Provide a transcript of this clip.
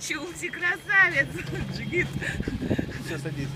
Чулки, красавец. Джигит. Все, садись.